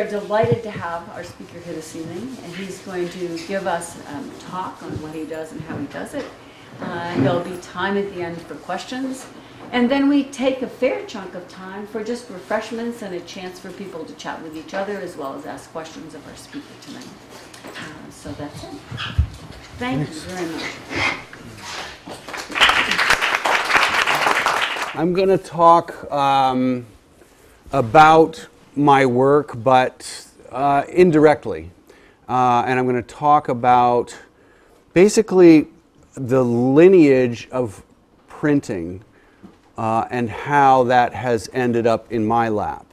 Are delighted to have our speaker here this evening, and he's going to give us um, a talk on what he does and how he does it. Uh, there'll be time at the end for questions. And then we take a fair chunk of time for just refreshments and a chance for people to chat with each other as well as ask questions of our speaker tonight. Uh, so that's it. Thank Thanks. you very much. I'm going to talk um, about my work, but uh, indirectly. Uh, and I'm going to talk about basically the lineage of printing uh, and how that has ended up in my lap.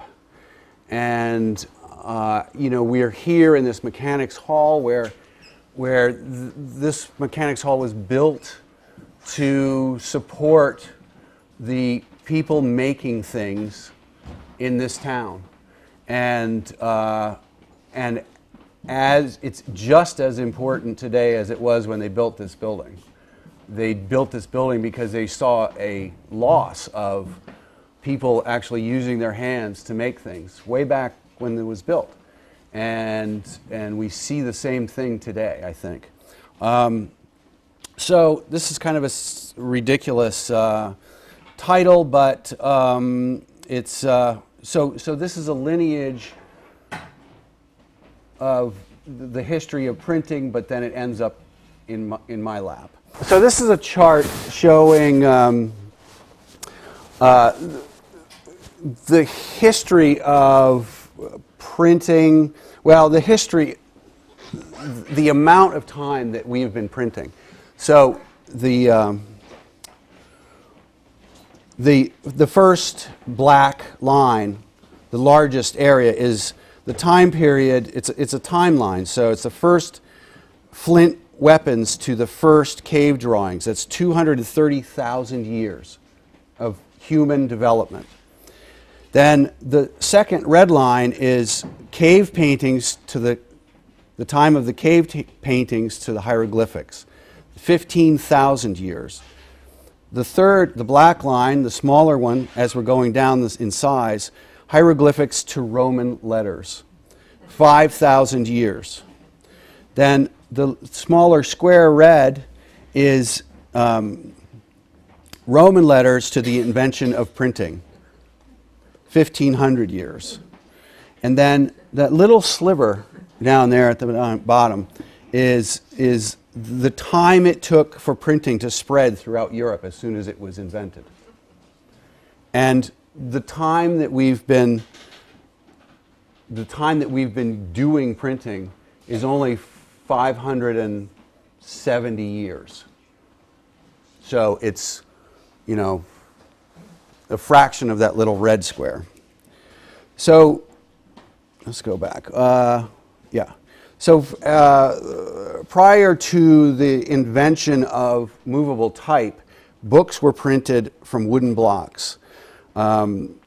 And, uh, you know, we're here in this mechanics hall where, where th- this mechanics hall was built to support the people making things in this town and uh, and as it's just as important today as it was when they built this building. They built this building because they saw a loss of people actually using their hands to make things way back when it was built, and and we see the same thing today. I think. Um, so this is kind of a ridiculous uh, title, but um, it's. Uh, so, so this is a lineage of the history of printing, but then it ends up in my, in my lap. So this is a chart showing um, uh, the history of printing. Well, the history, the amount of time that we've been printing. So the um, the, the first black line, the largest area, is the time period. It's, it's a timeline, so it's the first flint weapons to the first cave drawings. That's 230,000 years of human development. Then the second red line is cave paintings to the, the time of the cave paintings to the hieroglyphics, 15,000 years. The third, the black line, the smaller one, as we're going down this in size, hieroglyphics to Roman letters, 5,000 years. Then the smaller square red is um, Roman letters to the invention of printing, 1,500 years. And then that little sliver down there at the bottom is, is the time it took for printing to spread throughout Europe as soon as it was invented. And the time that we've been the time that we've been doing printing is only 570 years. So it's, you know, a fraction of that little red square. So let's go back. Uh, yeah. So uh, prior to the invention of movable type, books were printed from wooden blocks. Um,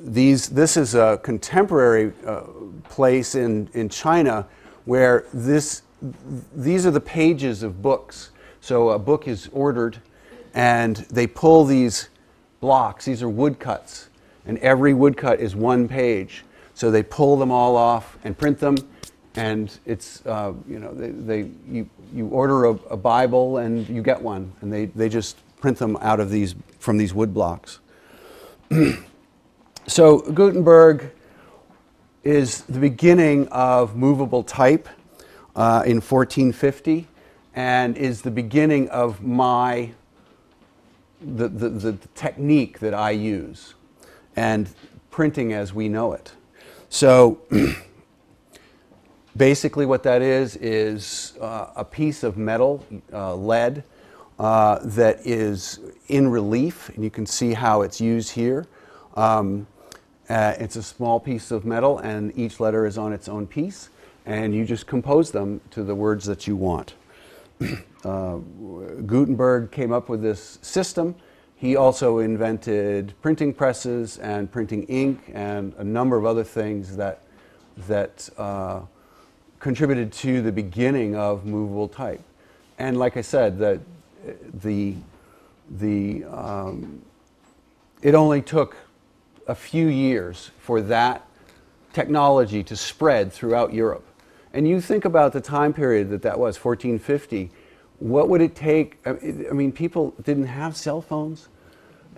these, this is a contemporary uh, place in, in China where this, these are the pages of books. So a book is ordered and they pull these blocks, these are woodcuts, and every woodcut is one page. So they pull them all off and print them and it's uh, you know they, they you, you order a, a, Bible and you get one, and they, they just print them out of these from these wood blocks. so Gutenberg is the beginning of movable type uh, in 1450, and is the beginning of my the, the, the technique that I use, and printing as we know it. So. Basically, what that is is uh, a piece of metal, uh, lead, uh, that is in relief, and you can see how it's used here. Um, uh, it's a small piece of metal, and each letter is on its own piece, and you just compose them to the words that you want. Uh, Gutenberg came up with this system. He also invented printing presses and printing ink and a number of other things that that uh, contributed to the beginning of movable type. And like I said, the, the, the, um, it only took a few years for that technology to spread throughout Europe. And you think about the time period that that was, 1450. What would it take? I I mean, people didn't have cell phones.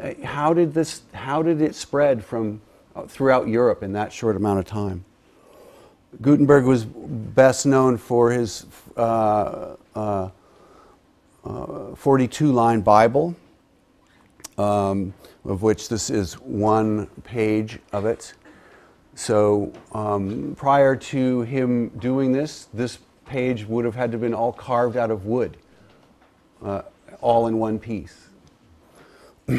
Uh, How did this? How did it spread from uh, throughout Europe in that short amount of time? Gutenberg was best known for his uh, uh, 42 line Bible, um, of which this is one page of it. So um, prior to him doing this, this page would have had to have been all carved out of wood, uh, all in one piece.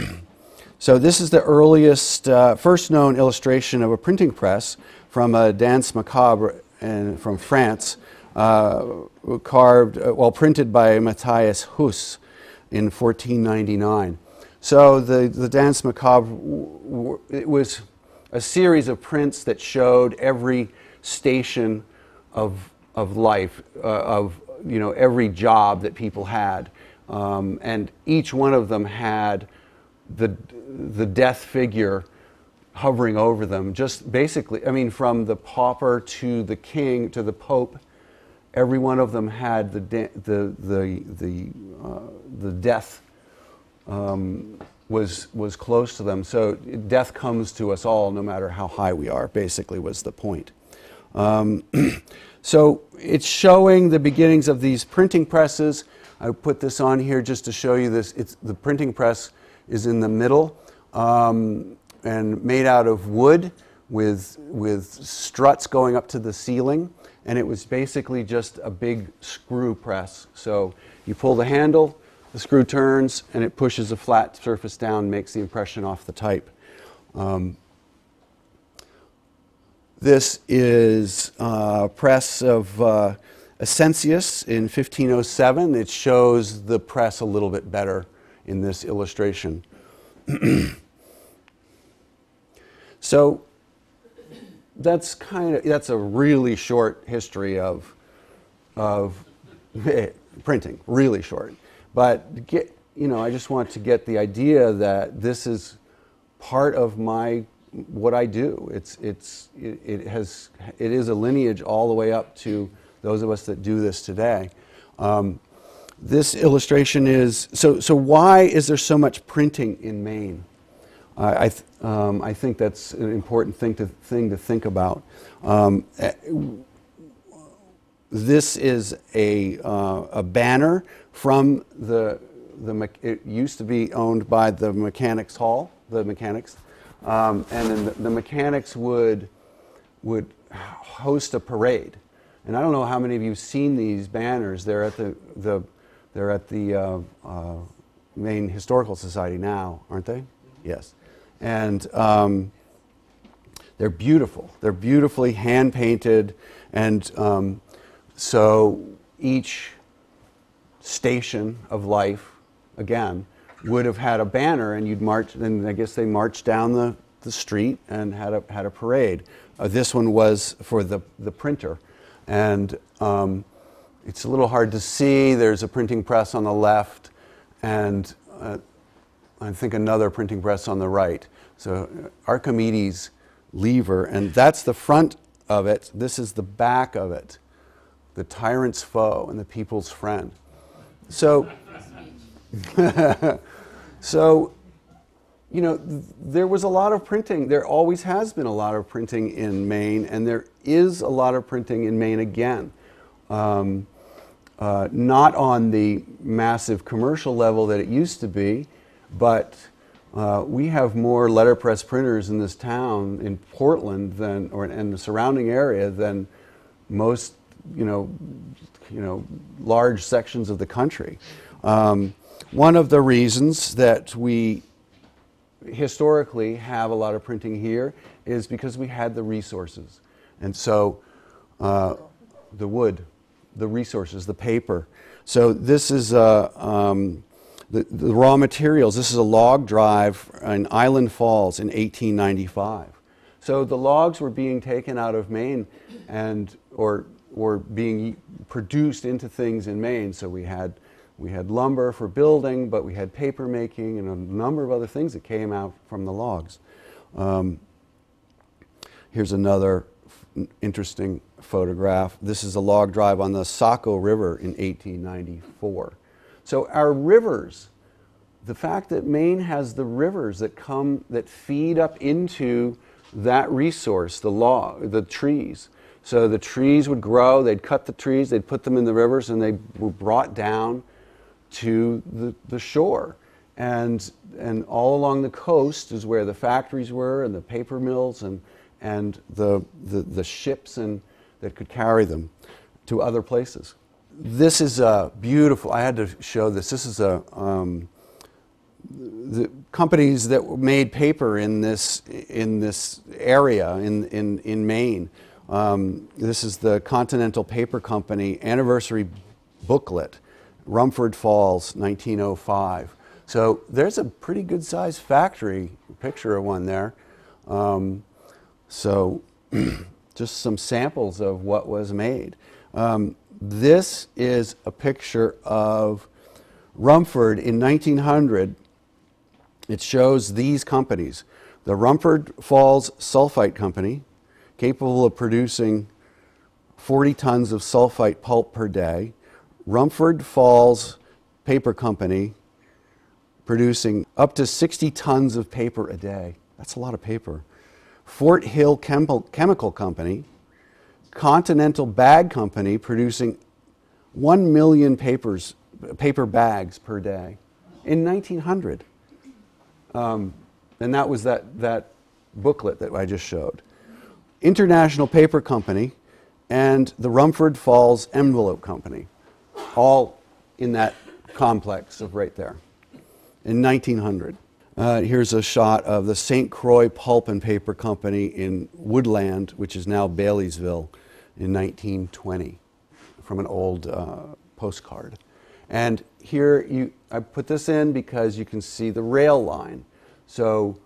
so this is the earliest, uh, first known illustration of a printing press from a Danse Macabre from France, uh, carved, uh, well, printed by Matthias Huss in 1499. So the, the Danse Macabre, it was a series of prints that showed every station of, of life, uh, of you know, every job that people had. Um, and each one of them had the, the death figure hovering over them. Just basically, I mean, from the pauper to the king to the pope, every one of them had the, de- the, the, the, uh, the death um, was, was close to them. So death comes to us all, no matter how high we are, basically, was the point. Um, so it's showing the beginnings of these printing presses. I put this on here just to show you this. It's, the printing press is in the middle um, and made out of wood with, with struts going up to the ceiling. And it was basically just a big screw press. So you pull the handle, the screw turns, and it pushes a flat surface down, makes the impression off the type. Um, this is press of uh, in 1507. It shows the press a little bit better in this illustration. so that's kind of that's a really short history of of printing, really short. But get, you know, I just want to get the idea that this is part of my what I do. It's it's it, it has it is a lineage all the way up to those of us that do this today. Um, this illustration is so so. Why is there so much printing in Maine? I, I, th- um, I think that's an important thing to, thing to think about. Um, eh, this is a, uh, a banner from the, the, it used to be owned by the Mechanics Hall, the mechanics. Um, and then the, the mechanics would, would host a parade. And I don't know how many of you have seen these banners. They're at the, the, they're at the uh, uh, Maine Historical Society now, aren't they? Yes. And um, they're beautiful. They're beautifully hand painted. And um, so each station of life, again, would have had a banner, and you'd march, and I guess they marched down the, the street and had a, had a parade. Uh, this one was for the, the printer. And um, it's a little hard to see. There's a printing press on the left, and uh, I think another printing press on the right. So uh, Archimedes lever, and that's the front of it. This is the back of it. The tyrant's foe and the people's friend. So, so, you know, th- there was a lot of printing. There always has been a lot of printing in Maine, and there is a lot of printing in Maine again. Um, uh, not on the massive commercial level that it used to be, but uh, we have more letterpress printers in this town in Portland than, or in the surrounding area than most, you know, you know, large sections of the country. Um, one of the reasons that we historically have a lot of printing here is because we had the resources, and so uh, the wood, the resources, the paper. So this is uh, um, the, the raw materials. This is a log drive in Island Falls in 1895. So the logs were being taken out of Maine and or or being produced into things in Maine. So we had we had lumber for building, but we had paper making and a number of other things that came out from the logs. Um, here's another interesting photograph. This is a log drive on the Saco River in 1894. So our rivers, the fact that Maine has the rivers that come that feed up into that resource, the log, the trees. So the trees would grow, they'd cut the trees, they'd put them in the rivers, and they were brought down to the, the shore. And, and all along the coast is where the factories were and the paper mills and, and the, the, the ships and, that could carry them to other places. This is a beautiful, I had to show this. This is a, um, the companies that made paper in this, in this area in, in, in Maine. Um, this is the Continental Paper Company anniversary booklet, Rumford Falls, 1905. So there's a pretty good sized factory, picture of one there. Um, so just some samples of what was made. Um, this is a picture of Rumford in 1900. It shows these companies the Rumford Falls Sulfite Company, capable of producing 40 tons of sulfite pulp per day, Rumford Falls Paper Company, producing up to 60 tons of paper a day. That's a lot of paper. Fort Hill Chem- Chemical Company, Continental Bag Company, producing 1 million papers, paper bags per day in 1900. Um, and that was that, that booklet that I just showed. International Paper Company and the Rumford Falls Envelope Company, all in that complex of right there in 1900. Uh, here's a shot of the St. Croix Pulp and Paper Company in Woodland, which is now Baileysville, in 1920, from an old uh, postcard. And here you, I put this in because you can see the rail line. So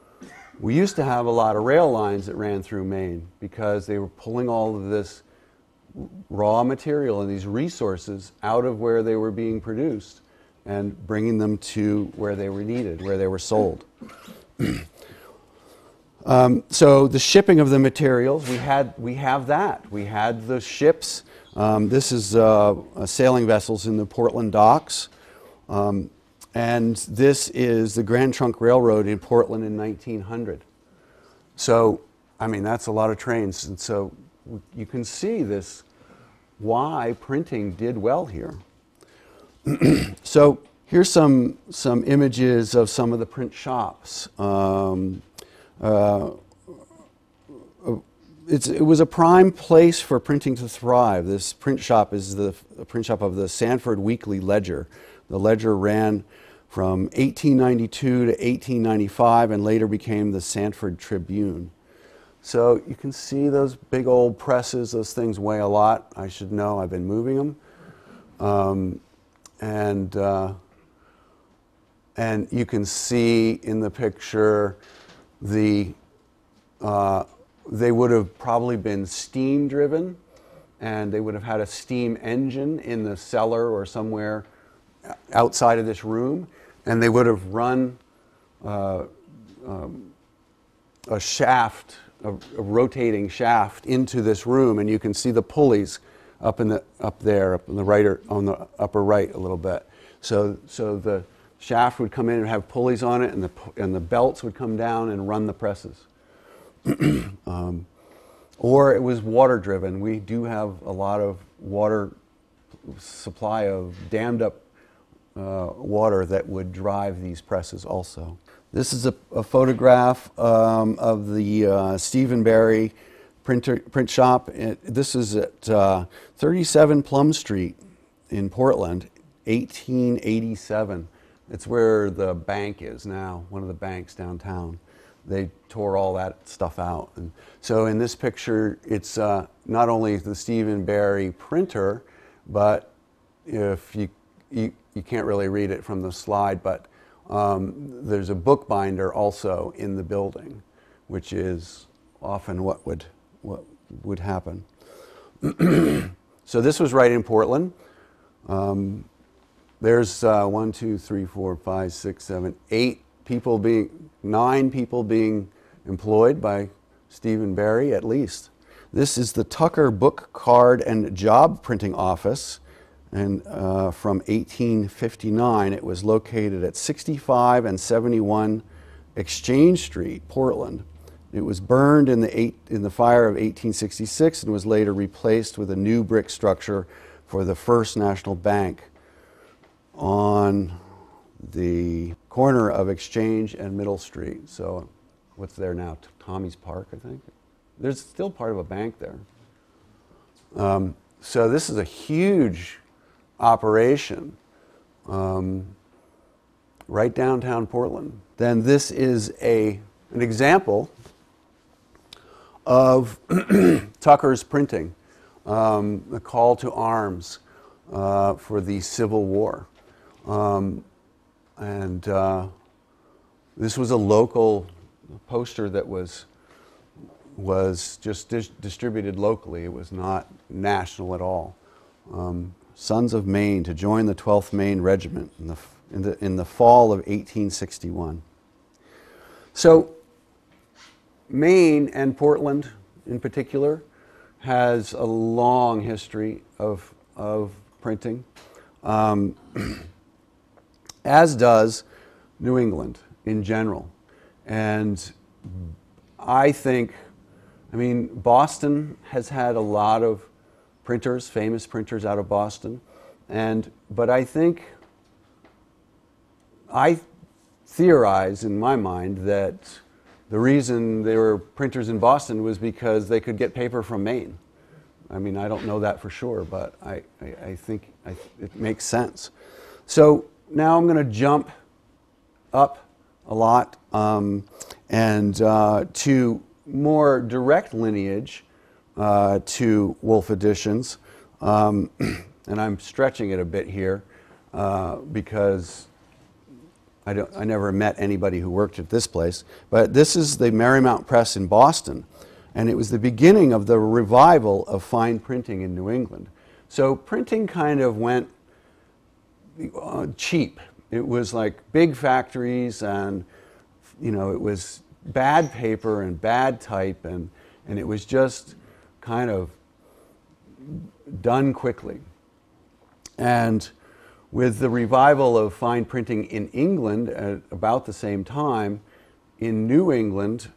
we used to have a lot of rail lines that ran through Maine because they were pulling all of this raw material and these resources out of where they were being produced and bringing them to where they were needed, where they were sold. Um, so the shipping of the materials, we had we have that. We had the ships. Um, this is uh, sailing vessels in the Portland docks. Um, and this is the Grand Trunk Railroad in Portland in 1900. So, I mean, that's a lot of trains. And so you can see this why printing did well here. so here's some, some images of some of the print shops. Um, uh, it was a prime place for printing to thrive. This print shop is the print shop of the Sanford Weekly Ledger. The ledger ran from 1892 to 1895 and later became the Sanford Tribune. So you can see those big old presses, those things weigh a lot. I should know, I've been moving them. Um, and, uh, and you can see in the picture the, uh, they would have probably been steam driven and they would have had a steam engine in the cellar or somewhere outside of this room and they would have run uh, um, a shaft, a, a, rotating shaft into this room, and you can see the pulleys up in the up there, up in the right or on the upper right a little bit. So so the shaft would come in and have pulleys on it, and the and the belts would come down and run the presses. um, or it was water driven. We do have a lot of water supply of dammed up uh, water that would drive these presses also. This is a, a photograph um, of the uh, Stephen Berry printer, print shop. It, this is at uh, 37 Plum Street in Portland, 1887. It's where the bank is now, one of the banks downtown. They tore all that stuff out. And so in this picture, it's uh, not only the Stephen Berry printer, but if you, you you can't really read it from the slide, but um, there's a bookbinder also in the building, which is often what would, what would happen. so this was right in Portland. Um, there's uh, one, two, three, four, five, six, seven, eight people being, nine people being employed by Stephen Berry at least. This is the Tucker Book Card and Job Printing Office. And uh, from 1859, it was located at 65 and 71 Exchange Street, Portland. It was burned in the, eight, in the fire of 1866 and was later replaced with a new brick structure for the First National Bank on the corner of Exchange and Middle Street. So, what's there now? Tommy's Park, I think. There's still part of a bank there. Um, so, this is a huge operation um, right downtown Portland. Then, this is a, an example of Tucker's printing, um, the call to arms uh, for the Civil War. Um, and uh, this was a local poster that was, was just dis- distributed locally. It was not national at all. Um, Sons of Maine to join the 12th Maine Regiment in the, in the, in the fall of 1861. So Maine and Portland, in particular, has a long history of, of printing, um, as does New England in general. And I think, I mean, Boston has had a lot of printers, famous printers out of Boston, and but I think I theorize in my mind that the reason there were printers in Boston was because they could get paper from Maine. I mean, I don't know that for sure, but I, I, I think I, it makes sense. So now I'm going to jump up a lot um, and uh, to more direct lineage uh, to Wolfe Editions. Um, and I'm stretching it a bit here uh, because I, don't, I never met anybody who worked at this place, but this is the Merrymount Press in Boston, and it was the beginning of the revival of fine printing in New England. So printing kind of went uh, cheap. It was like big factories, and you know, it was bad paper and bad type, and, and it was just kind of done quickly. And with the revival of fine printing in England at about the same time, in New England,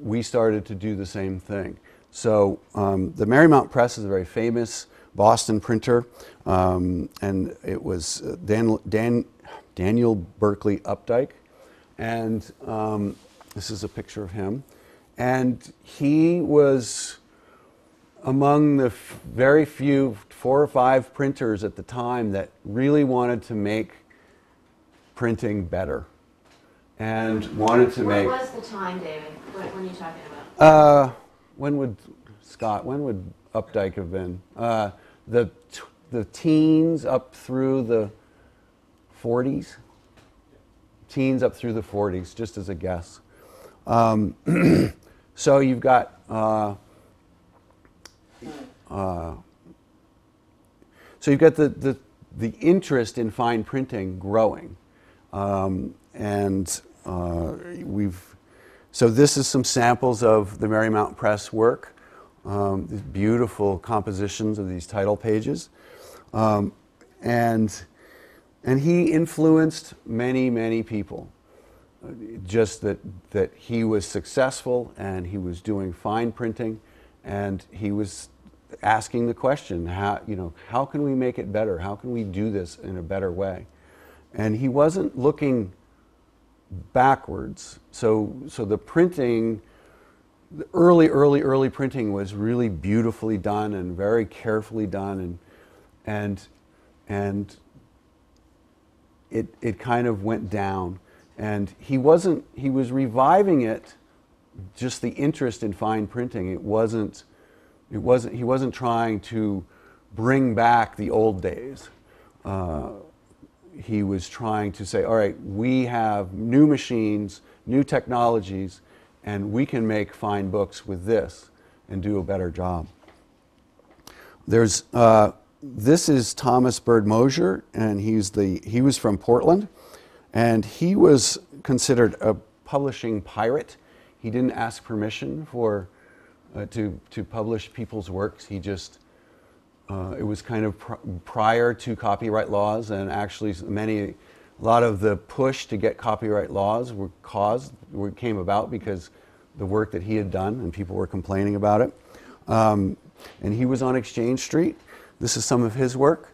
we started to do the same thing. So um, the Merrymount Press is a very famous Boston printer, um, and it was uh, Dan, Dan, Daniel Berkeley Updike, and um, this is a picture of him. And he was among the f- very few four or five printers at the time that really wanted to make printing better and wanted to what make. was the time, David? What, what are you talking about? Uh, when would Scott? When would Updike have been? Uh, the the teens up through the 40s. Teens up through the 40s, just as a guess. Um, so you've got. Uh, uh, so you've got the, the, the interest in fine printing growing. Um, and uh, we've, so this is some samples of the Merrymount Press work, um, these beautiful compositions of these title pages. Um, and, and he influenced many, many people. Just that, that he was successful and he was doing fine printing and he was asking the question, how, you know, how can we make it better? How can we do this in a better way? And he wasn't looking backwards. So, so the printing, the early, early, early printing was really beautifully done and very carefully done, and and and it it kind of went down. And he wasn't. He was reviving it, just the interest in fine printing. It wasn't. It wasn't. He wasn't trying to bring back the old days. Uh, he was trying to say, all right, we have new machines, new technologies, and we can make fine books with this and do a better job. There's, uh, this is Thomas Bird Mosher, and he's the, he was from Portland, and he was considered a publishing pirate. He didn't ask permission for uh, to, to publish people's works. He just, uh, it was kind of pr- prior to copyright laws, and actually many, a lot of the push to get copyright laws were caused, were, came about because the work that he had done, and people were complaining about it. Um, and he was on Exchange Street. This is some of his work.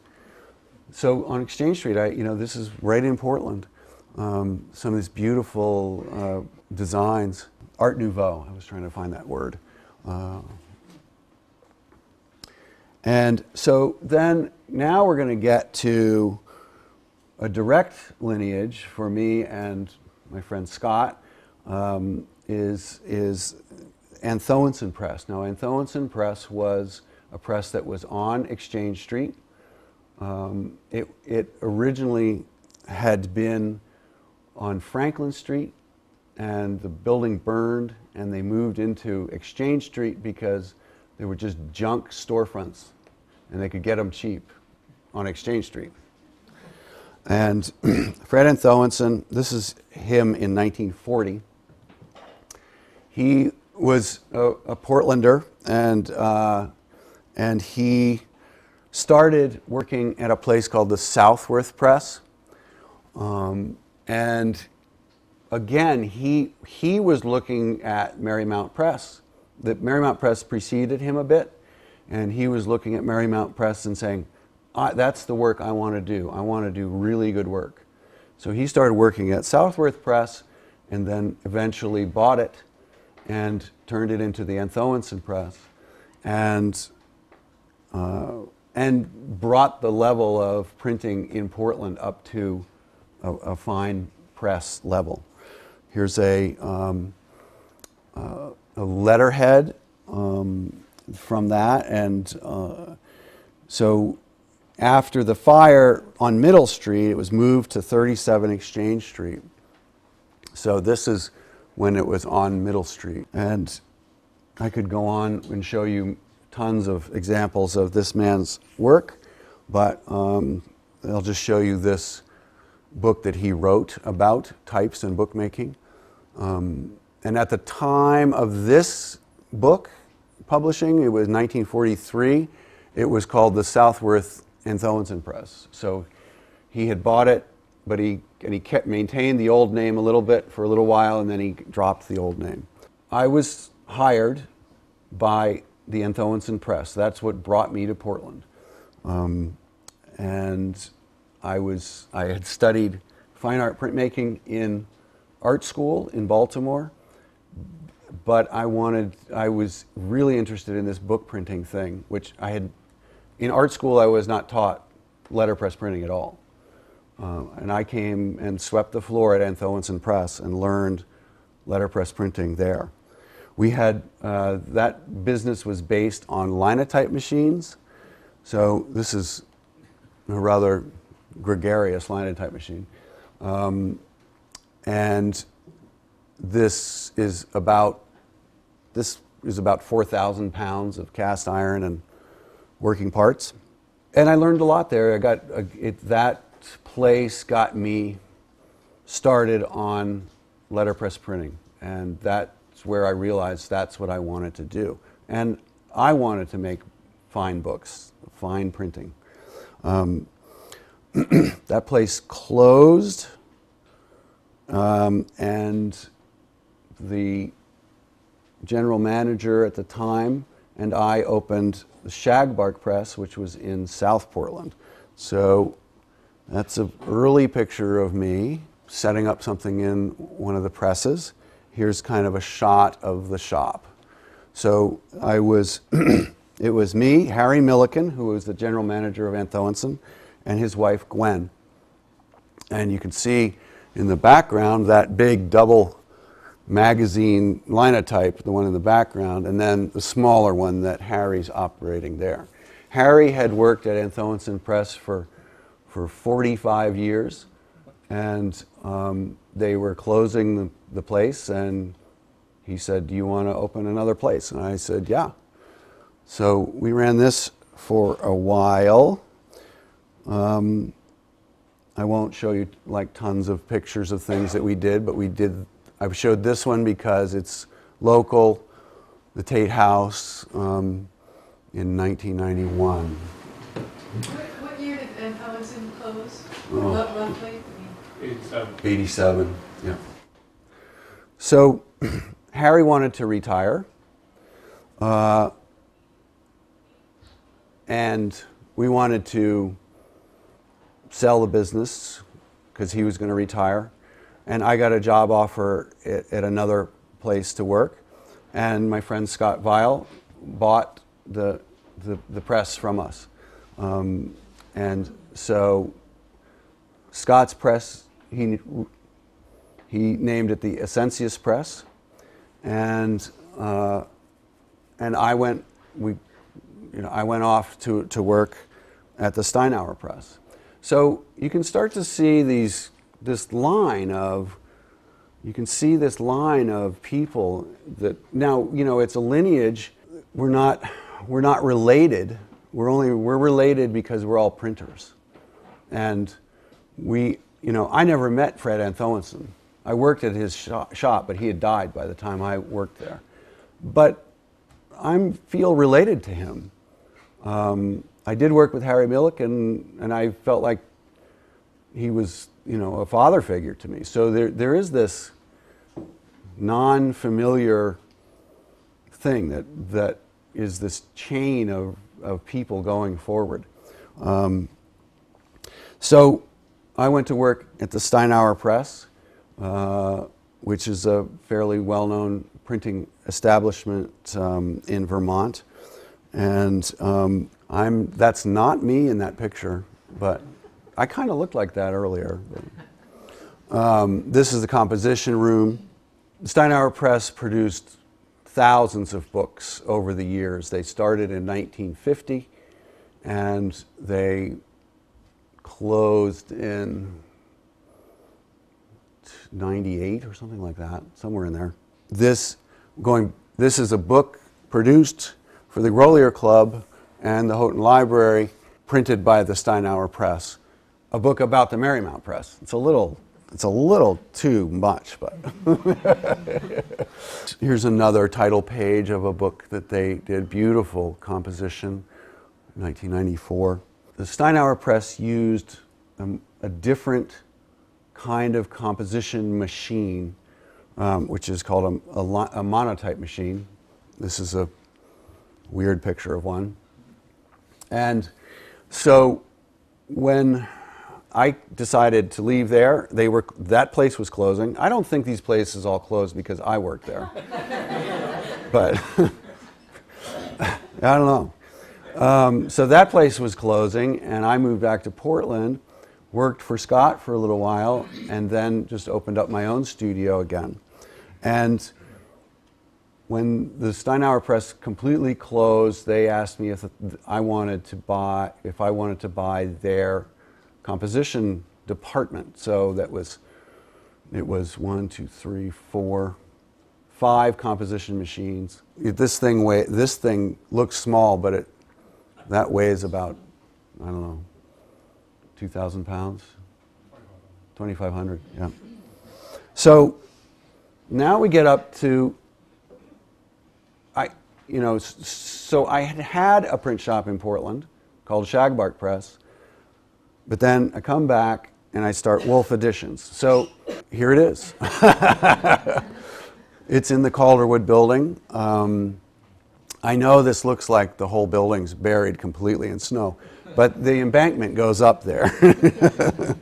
So on Exchange Street, I, you know, this is right in Portland. Um, some of these beautiful uh, designs, Art Nouveau. I was trying to find that word. Uh, and so then now we're going to get to a direct lineage for me and my friend Scott um, is, is Anthoensen Press. Now, Anthoensen Press was a press that was on Exchange Street. Um, it, it originally had been on Franklin Street, and the building burned, and they moved into Exchange Street because they were just junk storefronts, and they could get them cheap on Exchange Street. And Fred Anthoensen, this is him in 1940. He was a, a Portlander, and uh, and he started working at a place called the Southworth Press. Um, and again, he, he was looking at Merrymount Press. The Merrymount Press preceded him a bit, and he was looking at Merrymount Press and saying, I, That's the work I want to do. I want to do really good work. So he started working at Southworth Press and then eventually bought it and turned it into the Anthoensen Press. And uh, and brought the level of printing in Portland up to a, a fine press level. Here's a, um, uh, a letterhead um, from that, and uh, so after the fire on Middle Street, it was moved to 37 Exchange Street. So this is when it was on Middle Street, and I could go on and show you tons of examples of this man's work, but um, I'll just show you this book that he wrote about types and bookmaking. Um, and at the time of this book publishing, it was 1943, it was called the Southworth Anthoensen Press. So he had bought it, but he, and he kept maintained the old name a little bit for a little while, and then he dropped the old name. I was hired by the Anthoensen Press. That's what brought me to Portland. Um, and I was I had studied fine art printmaking in art school in Baltimore, but I wanted I was really interested in this book printing thing, which I had in art school I was not taught letterpress printing at all. Uh, and I came and swept the floor at Anthoensen Press and learned letterpress printing there. We had uh, that business was based on linotype machines. So this is a rather gregarious linotype machine. Um, and this is about this is about 4,000 pounds of cast iron and working parts. And I learned a lot there. I got a, it, that place got me started on letterpress printing, and that's where I realized that's what I wanted to do. And I wanted to make fine books, fine printing. Um, that place closed, um, and the general manager at the time and I opened the Shagbark Press, which was in South Portland. So that's an early picture of me setting up something in one of the presses. Here's kind of a shot of the shop. So I was, it was me, Harry Milliken, who was the general manager of Anthoensen, and his wife Gwen. And you can see in the background that big double magazine linotype, the one in the background, and then the smaller one that Harry's operating there. Harry had worked at Anthoensen Press for, for 45 years, and um, they were closing the, the place, and he said, Do you want to open another place? And I said, Yeah. So we ran this for a while. Um, I won't show you like tons of pictures of things that we did, but we did. I showed this one because it's local. the Tate House um, in 1991. What, what year did Anthoensen close? Oh. Ru- Roughly? It's, um, 87, yeah. So Harry wanted to retire. Uh, and we wanted to sell the business because he was going to retire. And I got a job offer at, at another place to work. And my friend Scott Vile bought the, the, the press from us. Um, and so Scott's press, he, he named it the Ascensius Press. And, uh, and I went, we, you know, I went off to, to work at the Stinehour Press. So you can start to see these, this line of, you can see this line of people that now, you know, it's a lineage. We're not, we're not related. We're only, we're related because we're all printers. And we, you know, I never met Fred Anthoensen. I worked at his shop, but he had died by the time I worked there. But I feel related to him. Um, I did work with Harry Millick, and, and I felt like he was, you know, a father figure to me. So there, there is this non-familiar thing that, that is this chain of, of people going forward. Um, so I went to work at the Stinehour Press, uh, which is a fairly well-known printing establishment um, in Vermont. And um, I'm, that's not me in that picture, but I kind of looked like that earlier. Um, this is the composition room. Stinehour Press produced thousands of books over the years. They started in 1950 and they closed in 98 or something like that, somewhere in there. This going this is a book produced for the Grolier Club and the Houghton Library, printed by the Stinehour Press. A book about the Merrymount Press. It's a little it's a little too much, but here's another title page of a book that they did. Beautiful composition, 1994. The Stinehour Press used um, a different kind of composition machine, um, which is called a, a, a monotype machine. This is a weird picture of one. And so when I decided to leave there, they were, that place was closing. I don't think these places all closed because I worked there. but I don't know. Um, so that place was closing, and I moved back to Portland, worked for Scott for a little while, and then just opened up my own studio again. And when the Stinehour Press completely closed, they asked me if I wanted to buy if I wanted to buy their composition department. So that was it was one, two, three, four, five composition machines. This thing weigh, this thing looks small, but it that weighs about I don't know, two thousand pounds, twenty five hundred. Yeah. So now we get up to I, you know, so I had had a print shop in Portland called Shagbark Press, but then I come back and I start Wolfe Editions. So here it is. it's in the Calderwood building. Um, I know this looks like the whole building's buried completely in snow, but the embankment goes up there.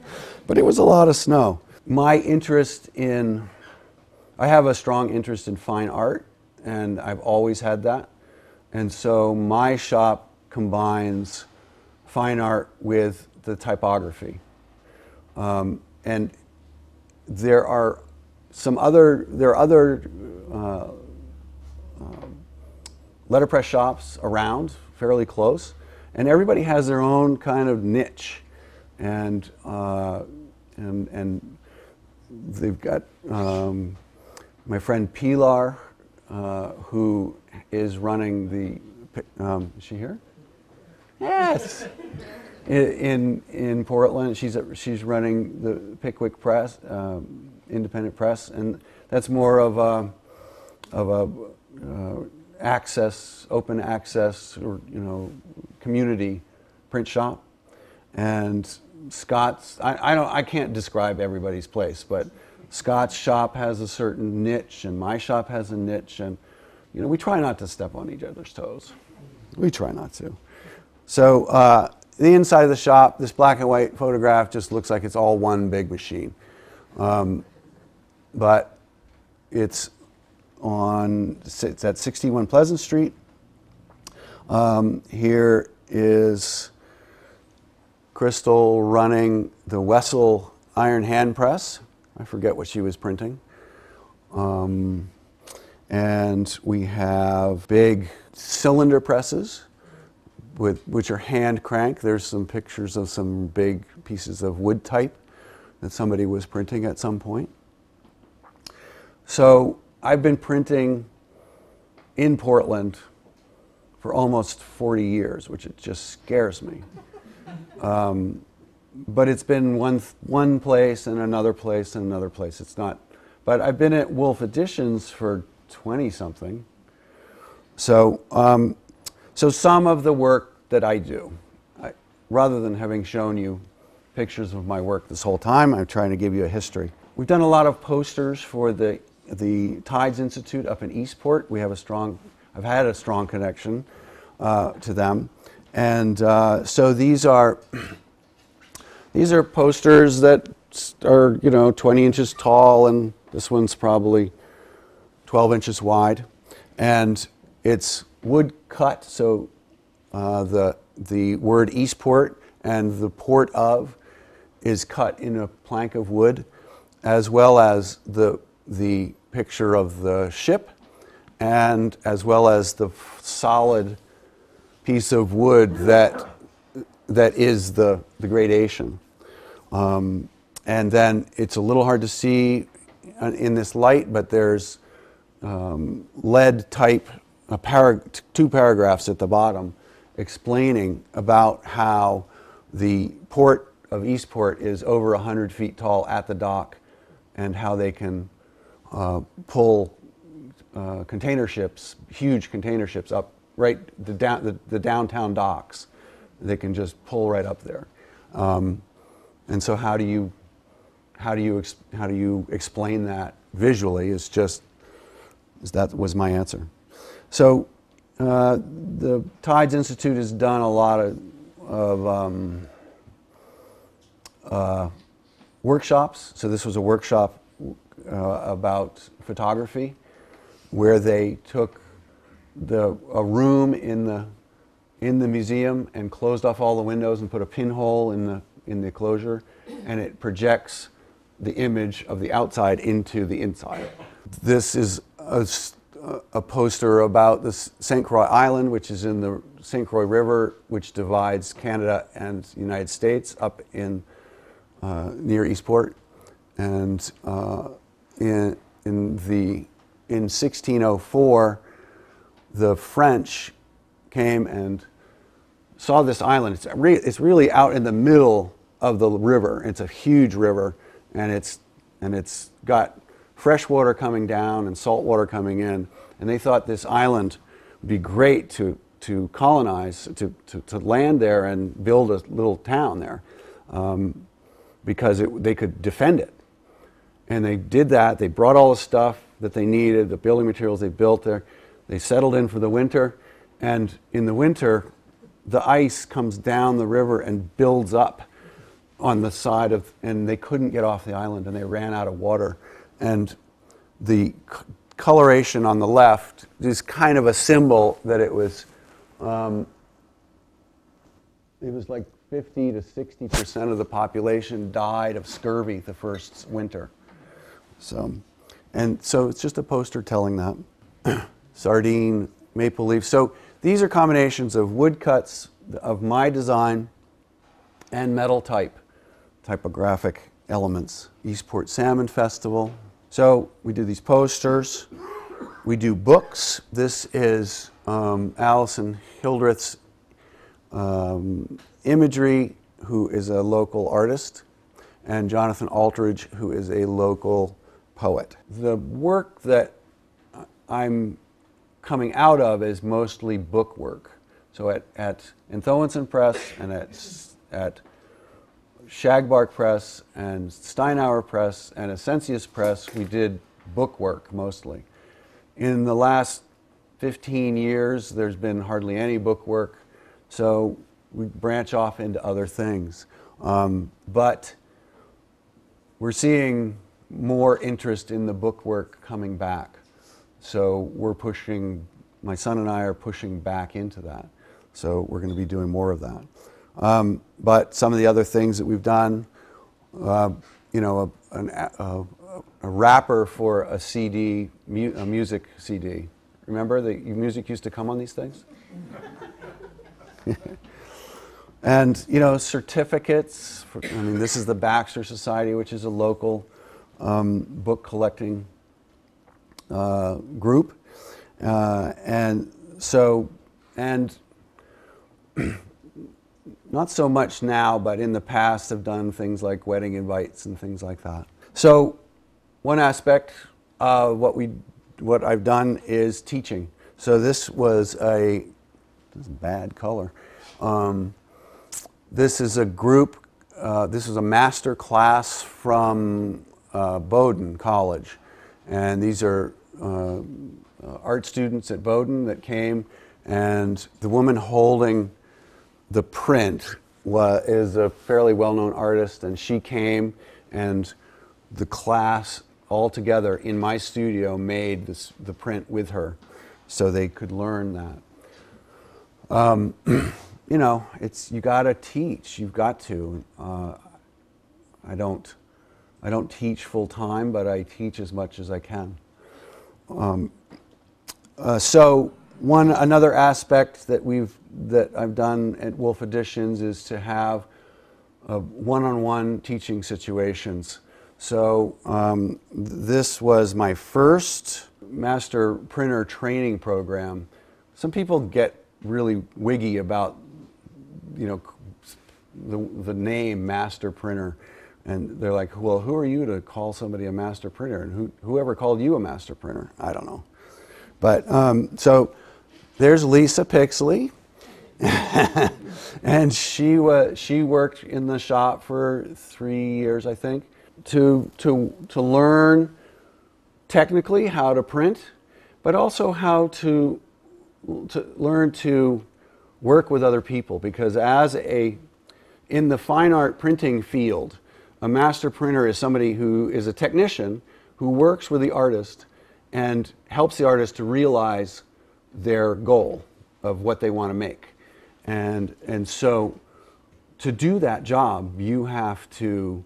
but it was a lot of snow. My interest in, I have a strong interest in fine art, and I've always had that. And so my shop combines fine art with the typography. Um, and there are some other, there are other uh, letterpress shops around, fairly close, and everybody has their own kind of niche, and uh, and and they've got um, my friend Pilar, uh, who is running the. Um, is she here? Yes. In, in Portland, she's she's running the Pickwick Press, um, independent press, and that's more of a of a uh, access, open access, or you know, community print shop. And Scott's, I, I don't, I can't describe everybody's place, but Scott's shop has a certain niche, and my shop has a niche, and you know, we try not to step on each other's toes. We try not to. So uh, the inside of the shop, this black and white photograph just looks like it's all one big machine. Um, but it's on it's at 61 Pleasant Street. Um, here is Crystal running the Wessel iron hand press. I forget what she was printing. Um, and we have big cylinder presses with, which are hand crank. There's some pictures of some big pieces of wood type that somebody was printing at some point. So I've been printing in Portland for almost 40 years, which it just scares me. Um, but it's been one, one place and another place and another place. It's not, but I've been at Wolfe Editions for 20 something. So, um, so some of the work that I do, I, rather than having shown you pictures of my work this whole time, I'm trying to give you a history. We've done a lot of posters for the, the Tides Institute up in Eastport. We have a strong, I've had a strong connection uh, to them. And uh, so these are, these are posters that are, you know, 20 inches tall, and this one's probably 12 inches wide. And it's wood cut, so uh, the, the word Eastport and the port of is cut in a plank of wood, as well as the, the picture of the ship, and as well as the solid piece of wood that, that is the, the gradation. Um, and then it's a little hard to see in this light, but there's um, lead type parag- two paragraphs at the bottom explaining about how the port of Eastport is over 100 feet tall at the dock and how they can uh, pull uh, container ships, huge container ships, up right the, the, the, downtown docks. They can just pull right up there. Um, and so, how do you how do you how do you explain that visually? Is just that was my answer. So, uh, the Tides Institute has done a lot of, of um, uh, workshops. So, this was a workshop uh, about photography where they took the, a room in the, in the museum and closed off all the windows and put a pinhole in the, in the closure, and it projects the image of the outside into the inside. This is a, a poster about the St. Croix Island, which is in the St. Croix River, which divides Canada and the United States up in uh, near Eastport. And uh, in, in, the, in 1604, the French came and saw this island. It's, re- it's really out in the middle of the river. It's a huge river, and it's, and it's got fresh water coming down and salt water coming in. And they thought this island would be great to, to colonize, to, to, to land there and build a little town there um, because it, they could defend it. And they did that. They brought all the stuff that they needed, the building materials they built there. They settled in for the winter. And in the winter, the ice comes down the river and builds up on the side of, and they couldn't get off the island and they ran out of water. And the coloration on the left is kind of a symbol that it was, um, it was like 50 to 60 percent of the population died of scurvy the first winter. So, and so it's just a poster telling that. Sardine, maple leaf. So these are combinations of woodcuts of my design and metal type, typographic elements. Eastport Salmon Festival, so we do these posters. We do books. This is um, Allison Hildreth's um, imagery, who is a local artist, and Jonathan Aldridge, who is a local poet. The work that I'm coming out of is mostly book work. So at, at Anthoensen Press and at, at Shagbark Press and Stinehour Press and Ascensius Press, we did book work mostly. In the last 15 years, there's been hardly any book work, so we branch off into other things. Um, but we're seeing more interest in the book work coming back. So we're pushing, my son and I are pushing back into that. So we're going to be doing more of that. Um, but some of the other things that we've done, uh, you know, a, an, a, a wrapper for a CD, mu- a music CD. Remember the music used to come on these things? and you know certificates. For, I mean, this is the Baxter Society, which is a local um, book collecting uh, group, uh, and so and not so much now, but in the past have done things like wedding invites and things like that. So one aspect of what we what I've done is teaching. So this was a this is a bad color. Um, this is a group. Uh, this is a master class from uh, Bowdoin College, and these are uh, art students at Bowdoin that came, and the woman holding the print wa- is a fairly well-known artist, and she came, and the class all together in my studio made this, the print with her, so they could learn that. Um, you know, it's you got to teach. You've got to. Uh, I don't. I don't teach full time, but I teach as much as I can. Um, uh, so one another aspect that we've that I've done at Wolfe Editions is to have uh, one-on-one teaching situations. So um, this was my first master printer training program. Some people get really wiggy about you know the, the name master printer and they're like well who are you to call somebody a master printer and who, whoever called you a master printer i don't know but um, so there's lisa pixley. And she was she worked in the shop for three years i think to to to learn technically how to print but also how to to learn to work with other people because as a in the fine art printing field a master printer is somebody who is a technician who works with the artist and helps the artist to realize their goal of what they want to make. And and so to do that job you have to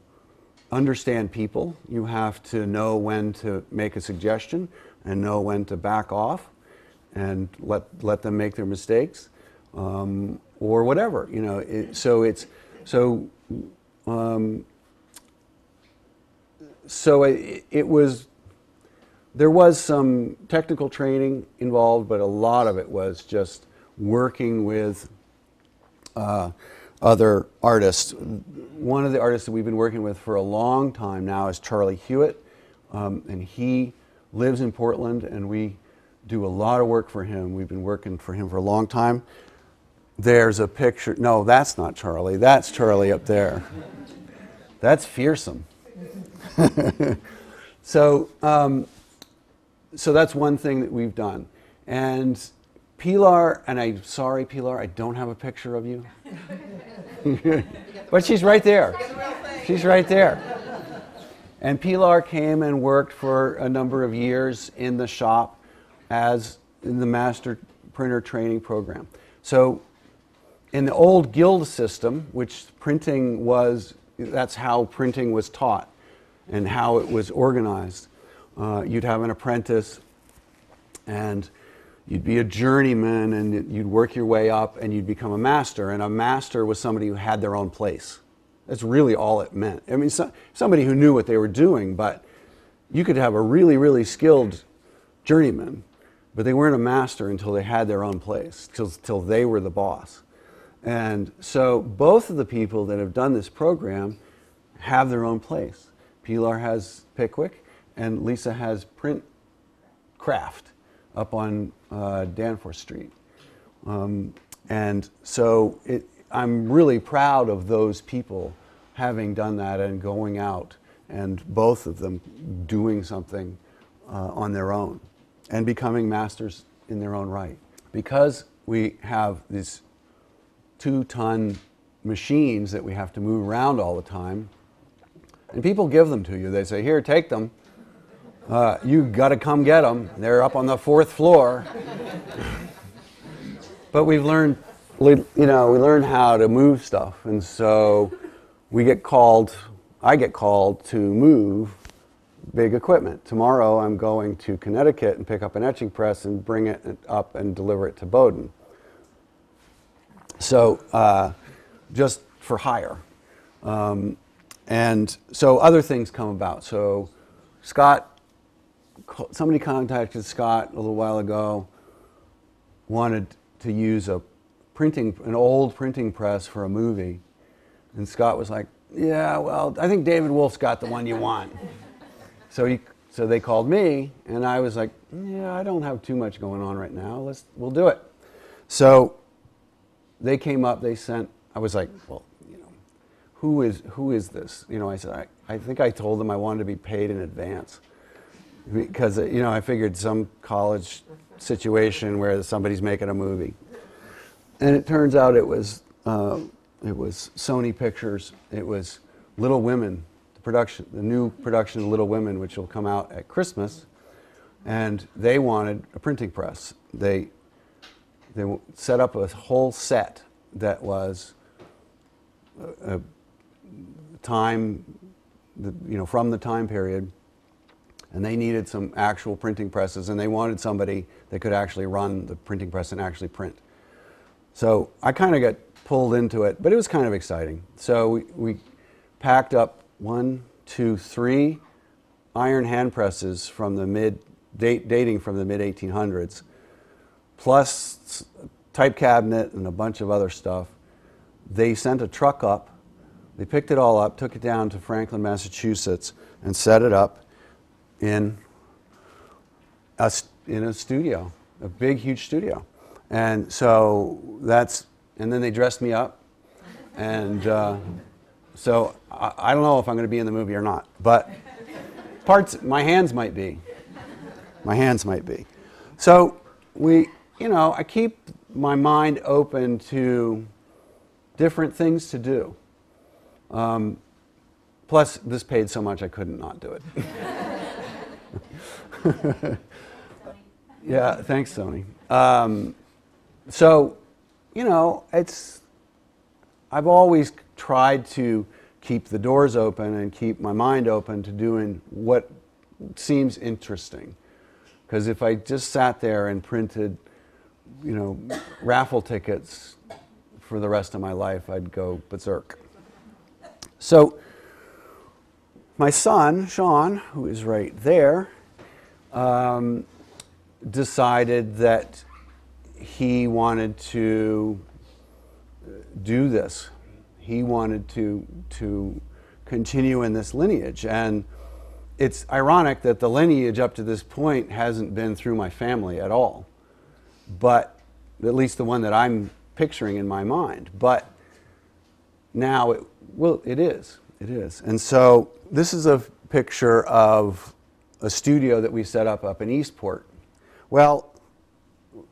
understand people. You have to know when to make a suggestion and know when to back off and let let them make their mistakes um, or whatever you know it, so it's so um, so it, it was there was some technical training involved but a lot of it was just working with uh, other artists one of the artists that we've been working with for a long time now is charlie hewitt um, and he lives in portland and we do a lot of work for him. We've been working for him for a long time. There's a picture. No, that's not Charlie. That's Charlie up there. That's fearsome. so, um, so that's one thing that we've done. And Pilar, and I'm sorry, Pilar, I don't have a picture of you. but she's right there. She's right there. And Pilar came and worked for a number of years in the shop as in the master printer training program. So in the old guild system, which printing was, that's how printing was taught and how it was organized. Uh, you'd have an apprentice and you'd be a journeyman and you'd work your way up and you'd become a master. And a master was somebody who had their own place. That's really all it meant. I mean, so, somebody who knew what they were doing, but you could have a really, really skilled journeyman but they weren't a master until they had their own place, till, till they were the boss. And so both of the people that have done this program have their own place. Pilar has Pickwick, and Lisa has Print Craft up on uh, Danforth Street. Um, and so it, I'm really proud of those people having done that and going out and both of them doing something uh, on their own and becoming masters in their own right. Because we have these two ton machines that we have to move around all the time, and people give them to you. They say, Here, take them. Uh, you got to come get them. They're up on the fourth floor. but we've learned, you know, we learned how to move stuff, and so we get called. I get called to move big equipment. Tomorrow, I'm going to Connecticut and pick up an etching press and bring it up and deliver it to Bowdoin. So, uh, just for hire. Um, and so other things come about. So, Scott, somebody contacted Scott a little while ago, wanted to use a printing, an old printing press for a movie. And Scott was like, Yeah, well, I think David Wolfe's got the one you want. so, he, so they called me, and I was like, Yeah, I don't have too much going on right now. Let's, we'll do it. So they came up, they sent, I was like, Well, you know, who is, who is this? You know, I said, I, I think I told them I wanted to be paid in advance because you know I figured some college situation where somebody's making a movie, and it turns out it was uh, it was Sony Pictures. It was Little Women, the production, the new production of Little Women, which will come out at Christmas, and they wanted a printing press. They they set up a whole set that was a, a time, you know, from the time period and they needed some actual printing presses and they wanted somebody that could actually run the printing press and actually print. So I kind of got pulled into it, but it was kind of exciting. So we, we packed up one, two, three iron hand presses from the mid, date, dating from the mid 1800s, plus type cabinet and a bunch of other stuff. They sent a truck up. They picked it all up, took it down to Franklin, Massachusetts, and set it up in a, in a studio, a big, huge studio. And so that's, and then they dressed me up. And uh, so I, I don't know if I'm going to be in the movie or not, but parts, my hands might be. My hands might be. So we, you know, I keep my mind open to different things to do. Um, plus, this paid so much I couldn't not do it. yeah, thanks, Sony. Um, so, you know, it's, I've always tried to keep the doors open and keep my mind open to doing what seems interesting. Because if I just sat there and printed, you know, raffle tickets for the rest of my life, I'd go berserk. So, my son, Sean, who is right there, um, decided that he wanted to do this. He wanted to, to continue in this lineage. And it's ironic that the lineage up to this point hasn't been through my family at all, but at least the one that I'm picturing in my mind. But now it, well, it is. It is. And so this is a picture of a studio that we set up up in Eastport. Well,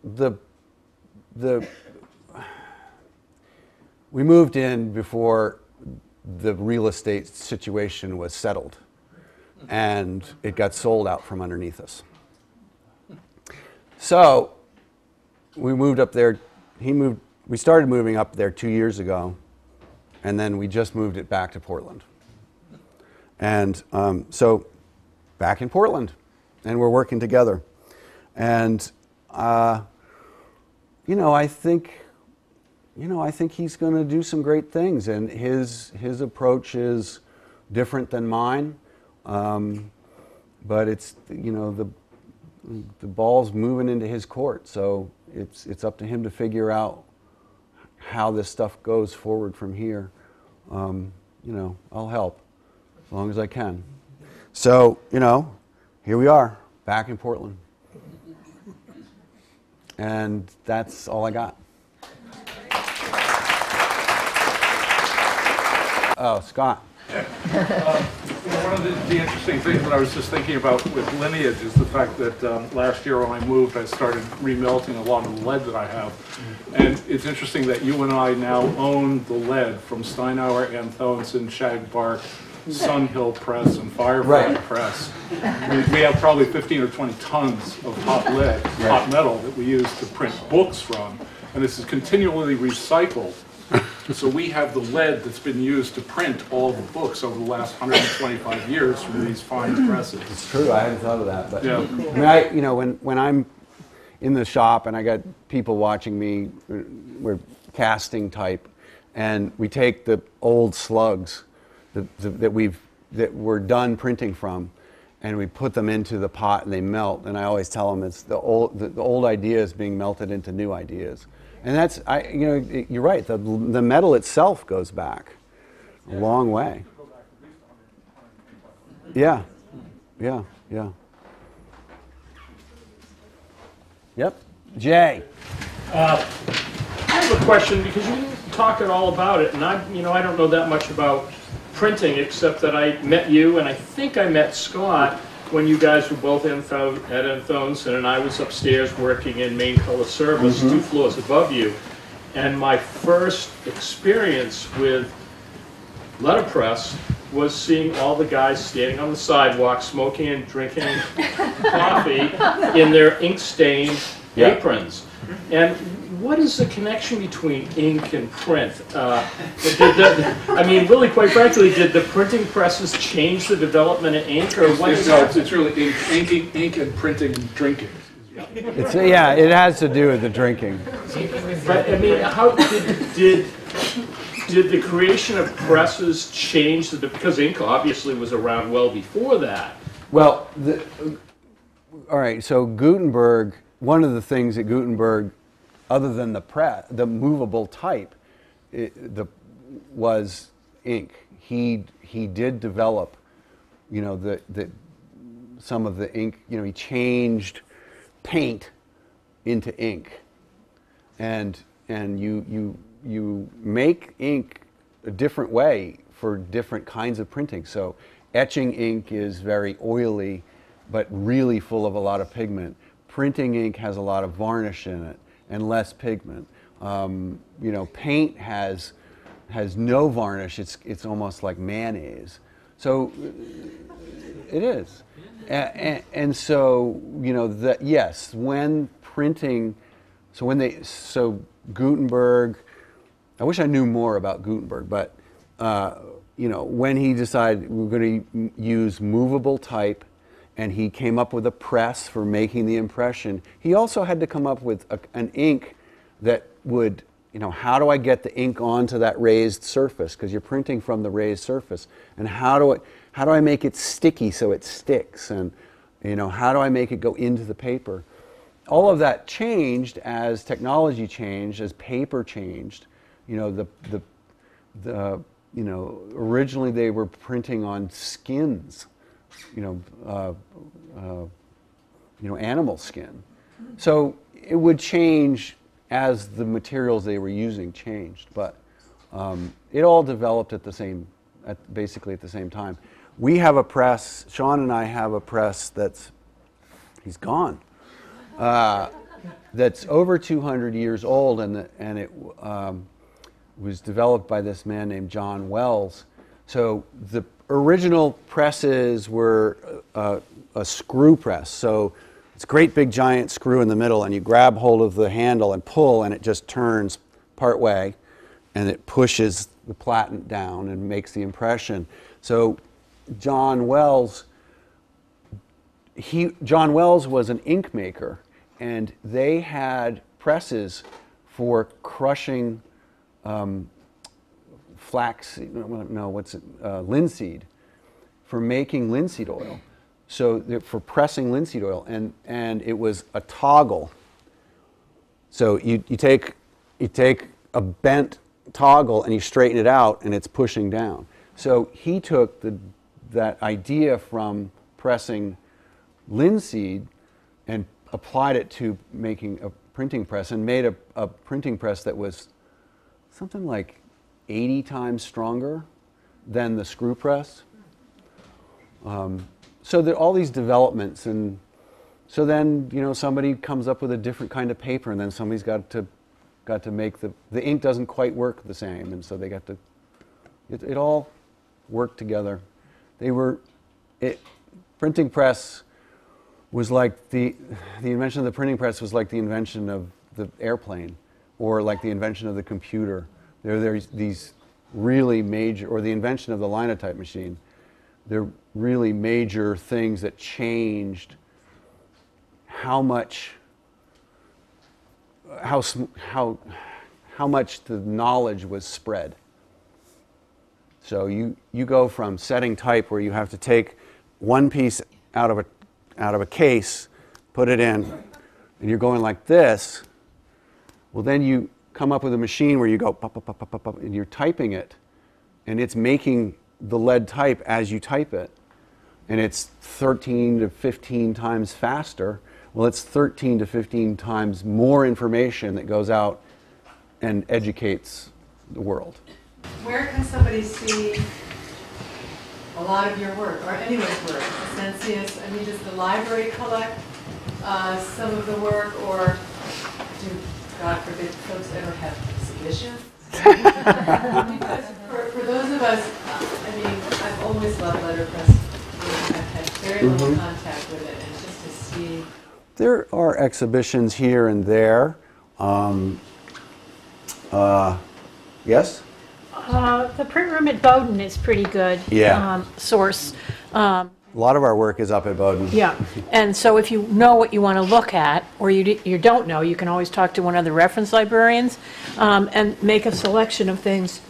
the the we moved in before the real estate situation was settled, and it got sold out from underneath us. So we moved up there. He moved. We started moving up there two years ago, and then we just moved it back to Portland. And um, so back in Portland, and we're working together. And uh, you know, I think, you know, I think he's going to do some great things, and his his approach is different than mine. Um, but it's you know the the ball's moving into his court, so it's it's up to him to figure out how this stuff goes forward from here. Um, you know, I'll help as long as I can. So, you know, here we are, back in Portland. And that's all I got. Oh, Scott. Know, One of the, the interesting things that I was just thinking about with Lineage is the fact that um, last year when I moved, I started remelting a lot of the lead that I have. And it's interesting that you and I now own the lead from Stinehour, Anthoensen, Shagbark, Sun Hill Press, and Firefly Right. Press. We, we have probably 15 or 20 tons of hot lead, hot metal that we use to print books from. And this is continually recycled. So we have the lead that's been used to print all the books over the last 125 years from these fine presses. It's true. I hadn't thought of that, but Yeah. I mean, I, you know, when when I'm in the shop and I got people watching me, uh, we're casting type, and we take the old slugs that, that we've that we're done printing from, and we put them into the pot and they melt. And I always tell them it's the old the, the old ideas being melted into new ideas, and that's I you know you're right. The the metal itself goes back a long way. Yeah, yeah, yeah. Yep. Jay. Uh, I have a question because you didn't talk at all about it, and I, you know, I don't know that much about printing except that I met you and I think I met Scott when you guys were both in at Anthoensen and I was upstairs working in main color service, mm-hmm. two floors above you. And my first experience with letterpress was seeing all the guys standing on the sidewalk smoking and drinking coffee in their ink stained Yeah. aprons. And what is the connection between ink and print? Uh, did the, I mean, really, quite frankly, did the printing presses change the development of ink, or what It's, no, it's, it's really ink, inking, ink and printing, drinking. It's yeah. It has to do with the drinking. But I mean, how did did did the creation of presses change the because ink obviously was around well before that. Well, the, all right. So Gutenberg. One of the things that Gutenberg, other than the pre, the movable type, it, the was ink. He he did develop, you know, the the some of the ink. You know, he changed paint into ink. and and you you you make ink a different way for different kinds of printing. So etching ink is very oily, but really full of a lot of pigment. Printing ink has a lot of varnish in it and less pigment. Um, you know, paint has has no varnish. It's it's almost like mayonnaise. So it is. And, and, so, you know, the, yes, when printing, so when they, so Gutenberg, I wish I knew more about Gutenberg, but, uh, you know, when he decided we're going to use movable type and he came up with a press for making the impression, he also had to come up with a, an ink that would, you know, how do I get the ink onto that raised surface? Because you're printing from the raised surface. And how do I, how do I make it sticky so it sticks? And, you know, how do I make it go into the paper? All of that changed as technology changed, as paper changed. You know, the, the, the, you know, originally they were printing on skins, you know, uh, uh, you know, animal skin. So it would change as the materials they were using changed, but um, it all developed at the same, at basically at the same time. We have a press. Sean and I have a press that's, he's gone. Uh, that's over 200 years old, and the, and it um, was developed by this man named John Wells. So the original presses were uh, a screw press. So it's a great big giant screw in the middle, and you grab hold of the handle and pull, and it just turns part way, and it pushes the platen down and makes the impression. So John Wells, he, John Wells was an ink maker, and they had presses for crushing um, flax, no, what's it, uh, linseed, for making linseed oil. So for pressing linseed oil, and, and it was a toggle. So you, you, take, you take a bent toggle and you straighten it out, and it's pushing down. So he took the, that idea from pressing linseed and applied it to making a printing press and made a, a printing press that was something like 80 times stronger than the screw press. Um, so there all these developments and so then you know somebody comes up with a different kind of paper and then somebody's got to got to make the the ink doesn't quite work the same and so they got to it, it all worked together they were it printing press was like the the invention of the printing press was like the invention of the airplane or like the invention of the computer there there's these really major or the invention of the linotype machine. They're really major things that changed how much how how how much the knowledge was spread. So you you go from setting type where you have to take one piece out of a out of a case put it in and you're going like this. Well then you come up with a machine where you go pop, pop, pop, pop, pop, and you're typing it and it's making the lead type as you type it and it's 13 to 15 times faster well it's 13 to 15 times more information that goes out and educates the world Where can somebody see a lot of your work, or anyone's work? Censius, I mean, does the library collect uh, some of the work, or do, God forbid, folks ever have exhibitions? Because for, for those of us, I mean, I've always loved letterpress. I've had very little contact with it, and just to see There are exhibitions here and there. Um, uh, yes? Uh, The print room at Bowdoin is pretty good. Yeah. um, Source. Um, A lot of our work is up at Bowdoin. Yeah, and so if you know what you want to look at, or you d- you don't know, you can always talk to one of the reference librarians um, and make a selection of things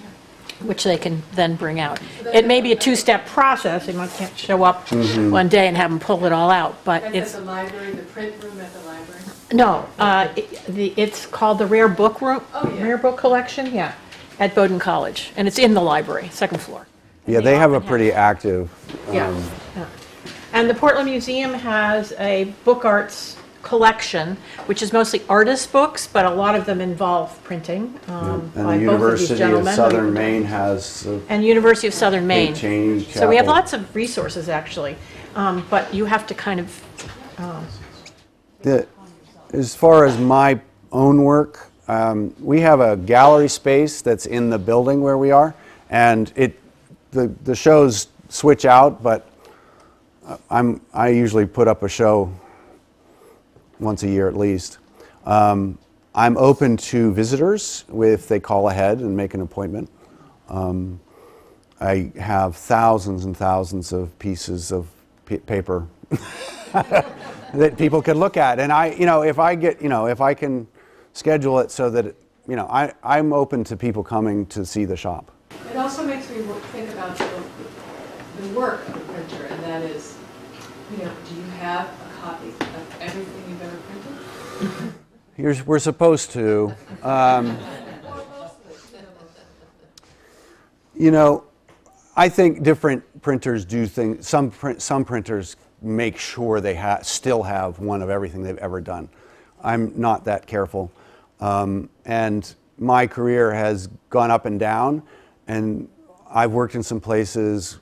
which they can then bring out. It may be a two-step process, you might can't show up Mm-hmm. one day and have them pull it all out, but That's at it's, the library, the print room at the library? no, uh, it- the- it's called the Rare Book Room, Oh, yeah. Rare Book Collection, yeah, at Bowdoin College, and it's in the library, second floor. Yeah, they have a pretty active. Yeah. um, yeah. And the Portland Museum has a book arts collection, which is mostly artist books, but a lot of them involve printing um, And by the both of these University of gentlemen. Southern Maine has And University of Southern Maine. So we have lots of resources, actually, Um, but you have to kind of, The, as far as my own work, um, we have a gallery space that's in the building where we are, and it the the shows switch out, but I'm I usually put up a show once a year at least. Um, I'm open to visitors if they call ahead and make an appointment. Um, I have thousands and thousands of pieces of paper that people could look at. And I, you know, if I get, you know, if I can schedule it so that, it, you know, I, I'm open to people coming to see the shop. It also makes me think about the, the work of a printer, and that is, you know, do you have a copy of everything you've ever printed? We're supposed to. Um, you know, I think different printers do things. Some print, some printers make sure they ha- still have one of everything they've ever done. I'm not that careful, um, and my career has gone up and down. And I've worked in some places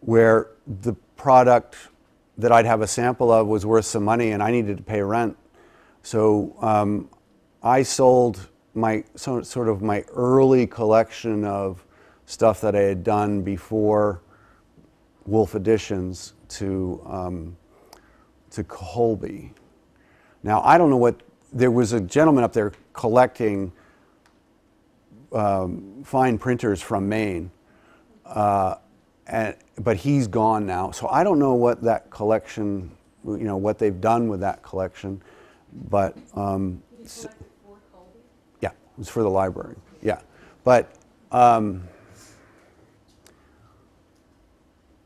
where the product that I'd have a sample of was worth some money, and I needed to pay rent. So um, I sold my so, sort of my early collection of stuff that I had done before Wolfe Editions to um, to Colby. Now I don't know what there was a gentleman up there collecting um, fine printers from Maine, uh, and, but he's gone now. So I don't know what that collection, you know, what they've done with that collection, but um, yeah, it was for the library. Yeah, but um,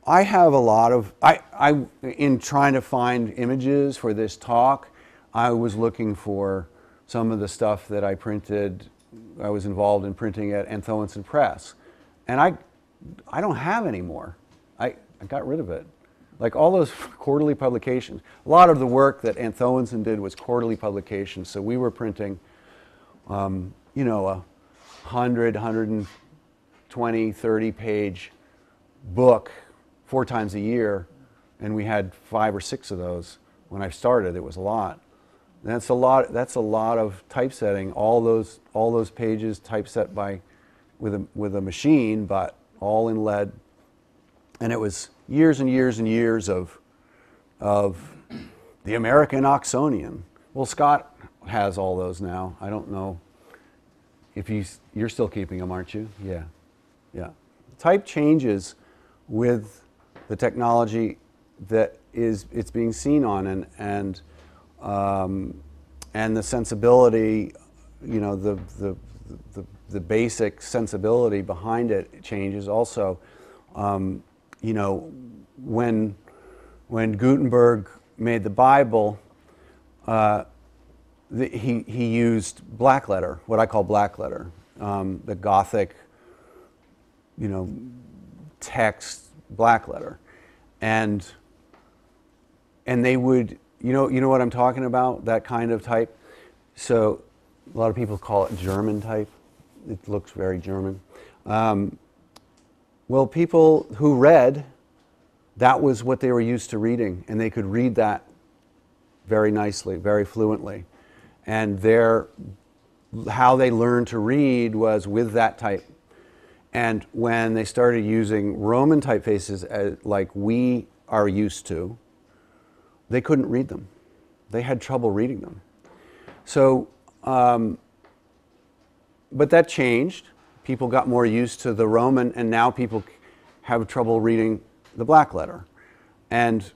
I have a lot of I, I in trying to find images for this talk. I was looking for some of the stuff that I printed. I was involved in printing at Anthoensen Press, and I I don't have anymore. I, I got rid of it. like all those quarterly publications. A lot of the work that Anthoensen did was quarterly publications, so we were printing, um, you know, a 100, 120, 30 page book four times a year, and we had five or six of those when I started. It was a lot. That's a lot. That's a lot of typesetting. All those all those pages typeset by with a with a machine, but all in lead. And it was years and years and years of of the American Oxonian. Well, Scott has all those now. I don't know if you you're still keeping them, aren't you? Yeah, yeah. Type changes with the technology that is it's being seen on and and um, and the sensibility, you know, the, the the the basic sensibility behind it changes also. Um, you know, when when Gutenberg made the Bible, uh, the, he he used black letter, what I call black letter, um, the Gothic, you know, text black letter, and and they would you know you know what I'm talking about that kind of type. So a lot of people call it German type. It looks very German. Um, well, people who read, that was what they were used to reading, and they could read that very nicely, very fluently. And their, how they learned to read was with that type. And when they started using Roman typefaces as, like we are used to, they couldn't read them. They had trouble reading them. So, um, but that changed. People got more used to the Roman, and now people have trouble reading the black letter. And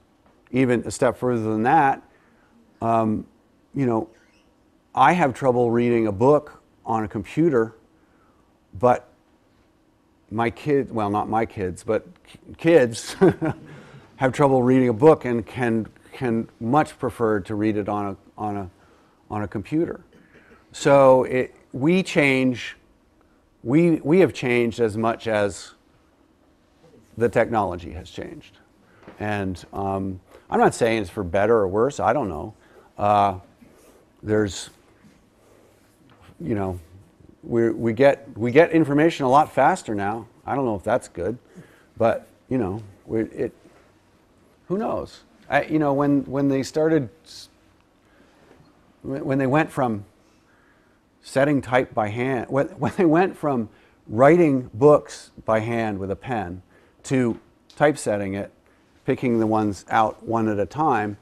even a step further than that, um, you know, I have trouble reading a book on a computer, but my kids, well, not my kids, but kids have trouble reading a book and can, can much prefer to read it on a, on a, on a computer. So it, we change, we, we have changed as much as the technology has changed. And um, I'm not saying it's for better or worse, I don't know. Uh, there's, you know, we, we, get, we get information a lot faster now. I don't know if that's good, but, you know, we, it, who knows? I, you know, when, when they started, when when they went from setting type by hand, when, when they went from writing books by hand with a pen to typesetting it, picking the ones out one at a time,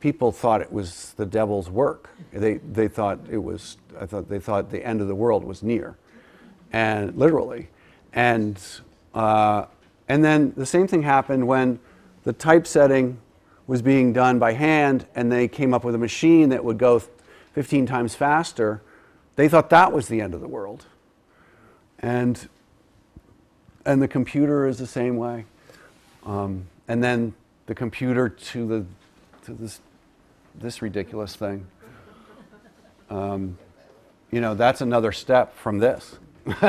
people thought it was the devil's work. They, they thought it was, I thought they thought the end of the world was near, and literally. And, uh, and then the same thing happened when the typesetting was being done by hand and they came up with a machine that would go 15 times faster. They thought that was the end of the world. And, and the computer is the same way. Um, and then the computer to, the, to this, this ridiculous thing. Um, you know, that's another step from this.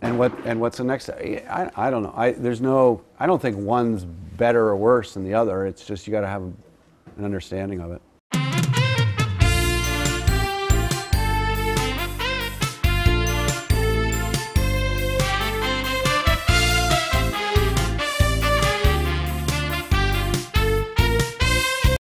and what and what's the next? I, I don't know. I there's no. I don't think one's better or worse than the other. It's just you got to have an understanding of it.